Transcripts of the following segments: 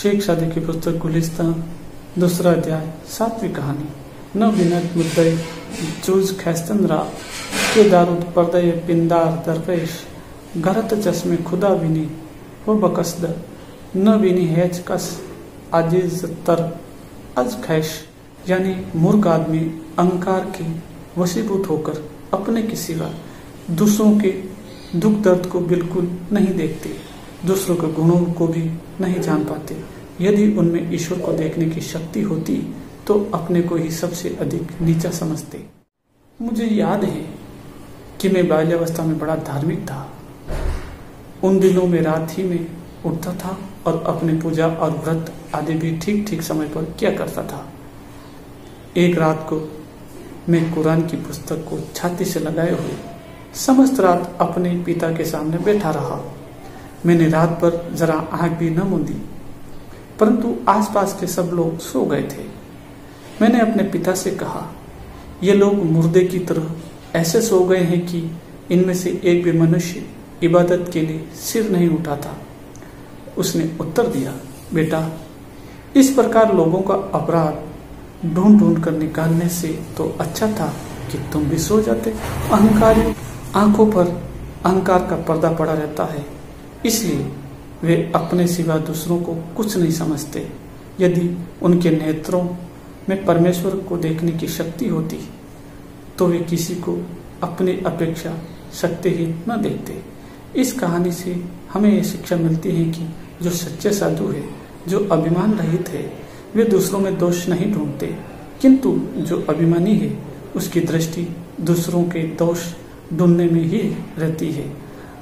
शेख शादी की पुस्तक गुलिस्तान, दूसरा अध्याय सातवीं कहानी। न बिनत मुद्दई जूज खैस्तन रा के दारूद पर्दय पिंदार दरवेश। गरत चश्मे खुदा बिनी वो बकसद न बिनी हैज़ कस आजिज तर। अज खैश, यानी मूर्ख आदमी अहंकार के वशीभूत होकर अपने के सिवा दूसरों के दुख दर्द को बिल्कुल नहीं देखते। दूसरों के गुणों को भी नहीं जान पाते। यदि उनमें ईश्वर को देखने की शक्ति होती तो अपने को ही सबसे अधिक नीचा समझते। मुझे याद है कि मैं बाल्यावस्था में बड़ा धार्मिक था। उन दिनों में रात ही में उठता था और अपने पूजा और व्रत आदि भी ठीक ठीक समय पर किया करता था। एक रात को मैं कुरान की पुस्तक को छाती से लगाए हुए समस्त रात अपने पिता के सामने बैठा रहा। मैंने रात पर जरा आँख भी न मूंदी, परंतु आसपास के सब लोग सो गए थे। मैंने अपने पिता से कहा, ये लोग मुर्दे की तरह ऐसे सो गए हैं कि इनमें से एक भी मनुष्य इबादत के लिए सिर नहीं उठाता। उसने उत्तर दिया, बेटा, इस प्रकार लोगों का अपराध ढूंढ ढूंढ कर निकालने से तो अच्छा था कि तुम भी सो जाते। अहंकारी आँखों पर अहंकार का पर्दा पड़ा रहता है। इसलिए वे अपने सिवा दूसरों को कुछ नहीं समझते। यदि उनके नेत्रों में परमेश्वर को देखने की शक्ति होती तो वे किसी को अपनी अपेक्षा शक्तिहीन न देखते। इस कहानी से हमें यह शिक्षा मिलती है कि जो सच्चे साधु है, जो अभिमान रहित है, वे दूसरों में दोष नहीं ढूंढते। किंतु जो अभिमानी है, उसकी दृष्टि दूसरों के दोष ढूँढने में ही रहती है।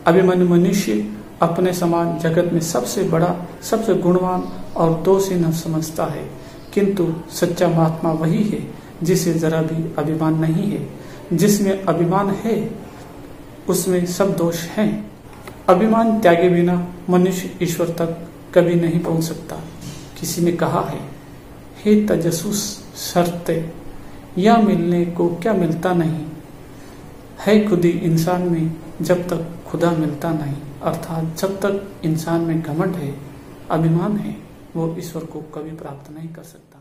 अभिमानी मनुष्य अपने समान जगत में सबसे बड़ा, सबसे गुणवान और दोषहीन समझता है। किंतु सच्चा महात्मा वही है, जिसे जरा भी अभिमान नहीं है। जिसमें अभिमान है, उसमें सब दोष हैं। अभिमान त्यागे बिना मनुष्य ईश्वर तक कभी नहीं पहुँच सकता। किसी ने कहा है, हे तजसुस शर्ते या मिलने को क्या मिलता नहीं? है खुदी इंसान में जब तक खुदा मिलता नहीं, अर्थात जब तक इंसान में घमंड है, अभिमान है, वो ईश्वर को कभी प्राप्त नहीं कर सकता।